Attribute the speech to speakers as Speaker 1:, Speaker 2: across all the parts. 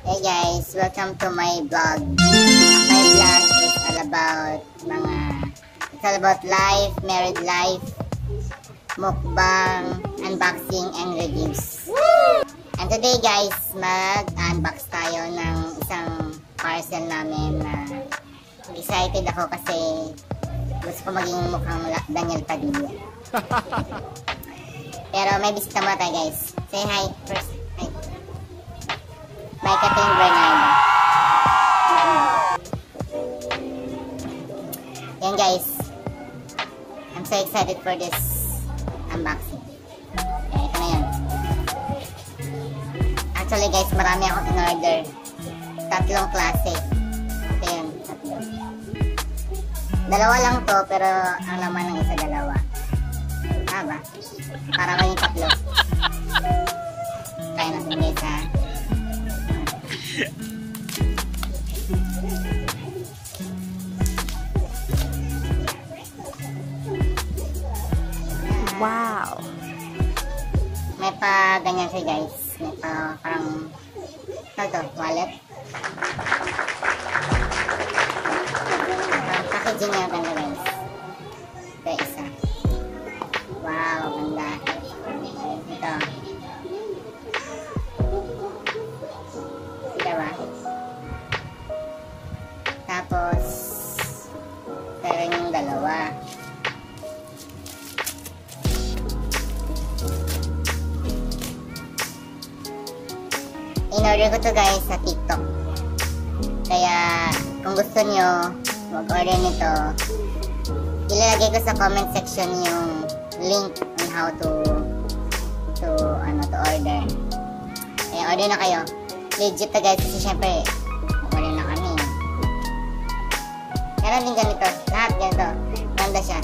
Speaker 1: Hey guys, welcome to my vlog. My vlog is all about mga it's all about life, married life, mukbang, unboxing, and reviews. And today guys, mag-unbox tayo ng isang parcel namin na excited ako kasi gusto ko maging mukhang Daniel Padilla. Pero may bisita muna tayo guys. Say hi first. Bye Catherine Bernardo. Yan guys. I'm so excited for this unboxing. Okay, ito na yan. Actually guys, marami akong in-order. Tatlong klase. Ito yun, tatlo. Dalawa lang to, pero ang laman ng isa dalawa. Ah ba? Para maging tatlo. Try natin guys ha.
Speaker 2: Wow.
Speaker 1: May pa ganyan siya guys. May pa parang ano to, wallet. Parang packaging niya ganda guys. Ito isa. Wow, ganda. To guys sa TikTok. Kaya kung gusto nyo mag-order nito, ilalagay ko sa comment section yung link on how to to ano to order. Kaya order na kayo. Legit to guys kasi syempre order na kami. Meron din ganito. Lahat ganito. Ganda siya.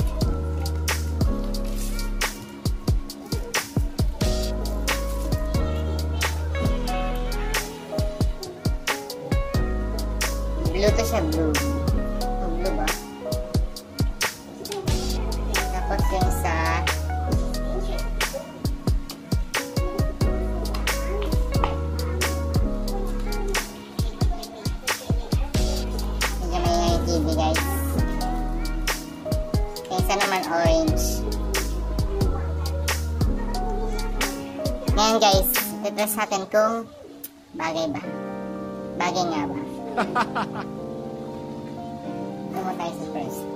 Speaker 1: Blue to siya, blue. Oh, blue ba? Tapos yung sa... Medyo may TV guys. Isa naman orange. Ngayon guys, titest natin kung bagay ba. Bagay nga ba. Mo tayo sa first?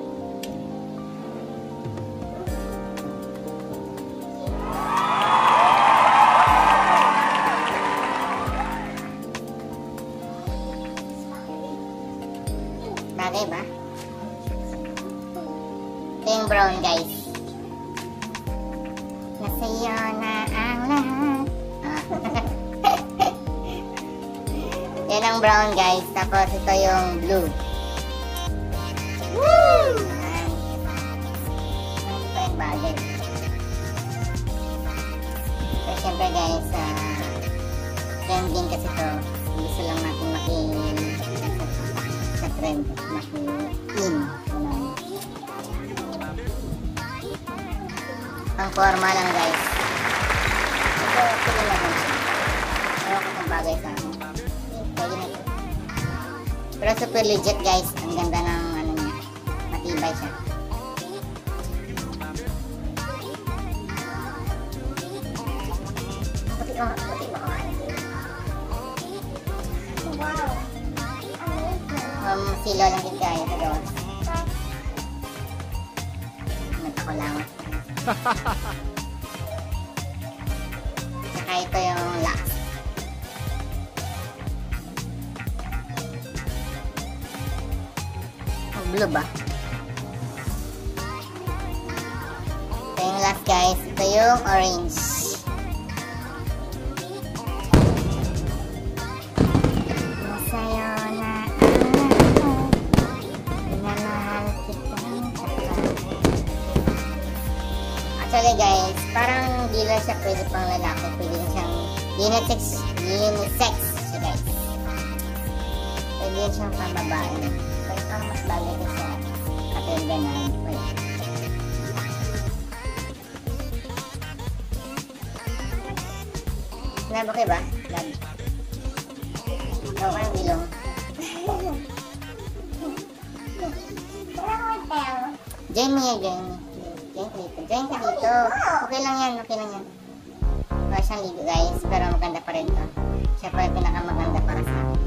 Speaker 1: Yan ang brown guys. Tapos ito yung blue. Woo! So syempre guys, uh, trending kasi to. Gusto lang natin maki sa trend. Maki-in. Pang forma lang guys. Ito, pili na din siya. Bagay sa akin. Ito. Pero super legit guys. Ang ganda ng ano niya. Matibay siya. Puti puti ko. Um, silo lang din kaya ito doon. Nagta ko lang. Saka ito yung last. Blue ba? Ito yung last guys. Ito yung orange. Masaya na lahat. Minamahal tapat. Actually guys, parang di lang siya pwede pang lalaki. Pwede siyang unisex, unisex siya guys. Pwede siyang pang parang mas bagay ko sa Bernard. Wait. Love okay ba? Ikaw ba yung ilong? Jamie Jamie. Jamie dito. Jamie ka dito. Okay lang yan, okay lang yan. Wala siyang ligo guys, pero maganda pa rin to. Siya pa yung pinakamaganda para sa akin.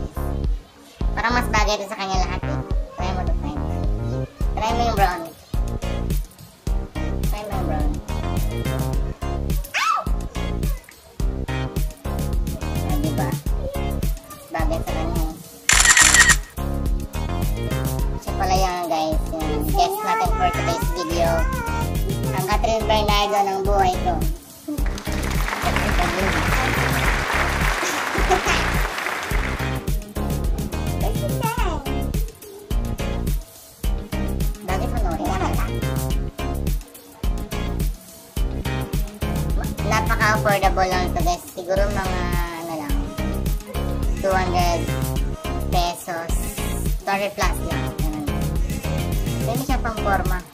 Speaker 1: Parang mas bagay ito sa kanya lahat Try mo Napaka-affordable lang ito guys. Siguro mga ano lang 200 pesos 200 plus lang. Ganun. Pwede siya pang forma.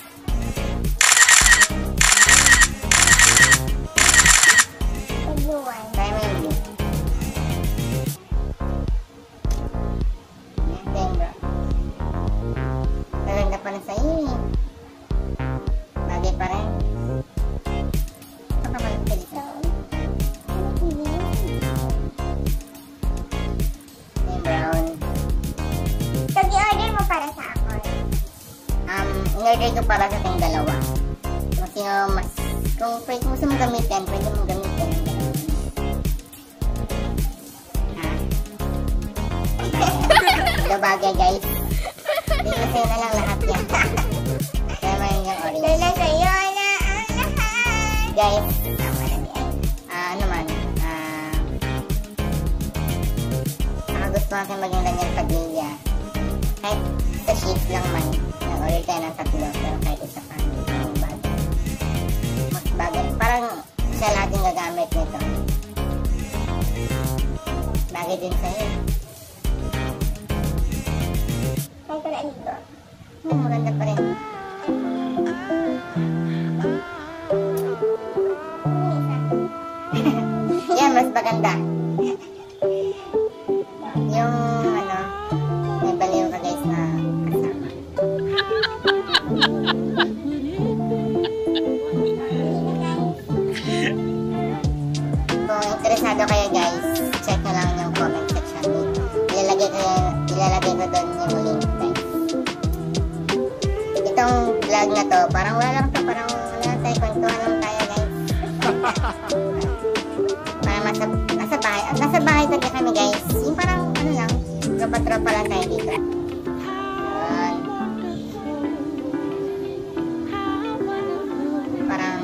Speaker 1: In-order ko para sa ating dalawa. Kung sino mas... Kung pwede mo mong gamitin, pwede mong gamitin. Ito bagay guys. Sa'yo na lang lahat yan. Kaya may yung orange.
Speaker 2: Dala sa'yo na ang lahat.
Speaker 1: Guys, ah, ano man, ah, saka gusto natin maging ganyan pamilya. Kahit sa sheet lang man, nag-order tayo ng tatlo, pero kahit isa pa, bagay. Mas bagay, parang siya yung gagamit nito. Bagay din sa'yo.
Speaker 2: Kahit wala dito.
Speaker 1: Hmm, maganda pa rin. Yan, mas maganda. Nasa, bahay, nasa bahay talaga kami guys. Yung parang ano lang, tropa-tropa lang tayo dito. Yun. Parang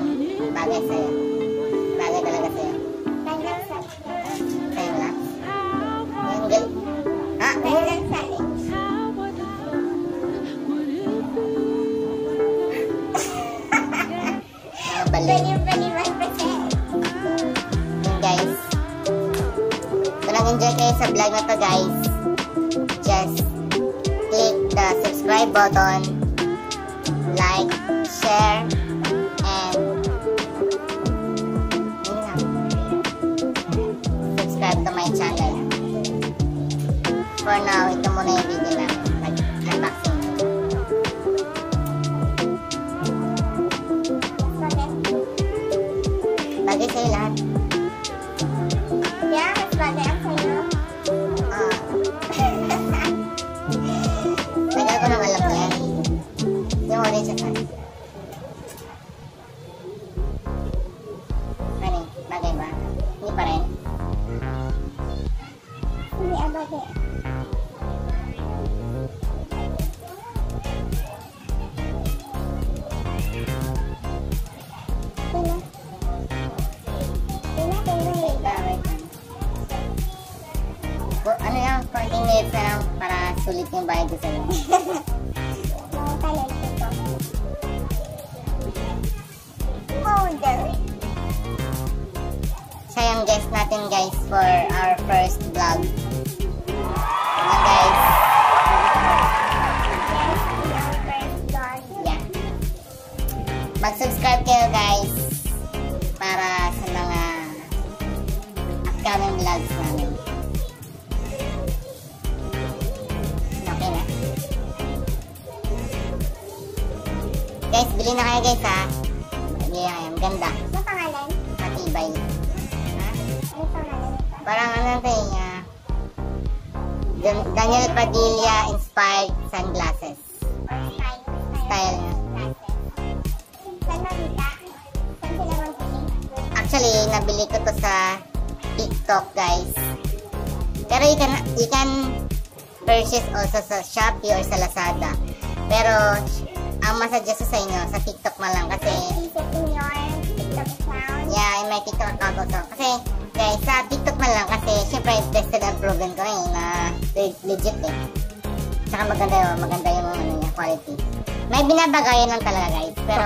Speaker 1: bagay sa'yo. Bagay talaga sa'yo. Sa'yo lang. Yung gal... Ah!
Speaker 2: Hanggang sa...
Speaker 1: Mga baliw.
Speaker 2: 20-21%.
Speaker 1: Nag-enjoy kayo sa vlog na to guys, just click the subscribe button, like, share, and subscribe to my channel. For now, ito muna yung video sulit yung bayad ko sa'yo.
Speaker 2: Talent ito. Powder.
Speaker 1: Siya yung guest natin guys for our first vlog. Kayo. Ganda.
Speaker 2: Ano pangalan?
Speaker 1: Matibay. Ha?
Speaker 2: Ano pangalan?
Speaker 1: Parang ano eh. ah, Dan- Daniel Padilla inspired sunglasses.
Speaker 2: Style?
Speaker 1: Style? Actually, nabili ko to sa TikTok, guys. Pero you can, you can purchase also sa Shopee or sa Lazada. Pero, ang masuggest ko sa inyo, sa TikTok na lang kasi,
Speaker 2: Is it in your TikTok account?
Speaker 1: yeah, in my TikTok account also. Kasi, guys, sa TikTok na lang kasi, syempre, tested and proven ko eh, na le- legit eh. Tsaka maganda yung, maganda yung ano niya, quality. May binabagayan lang talaga, guys. Pero,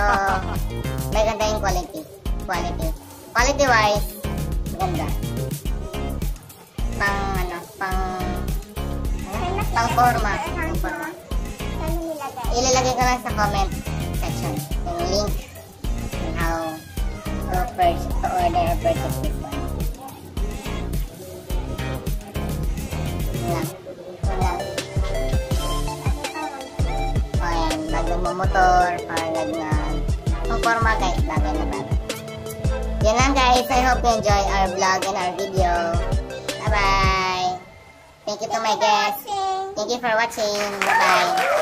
Speaker 1: maganda yung quality. Quality. Quality-wise, maganda. Pang, ano, pang, ano, pang forma. Pang forma. Ilalagay ko lang sa comment section yung link on how to purchase, to order or purchase this one. Yun lang. O yan, bagong motor, parang na ang forma guys, bagay na bagay. Yan lang guys, I hope you enjoy our vlog and our video. Bye bye! Thank you to my guests. Thank you for watching. Bye bye.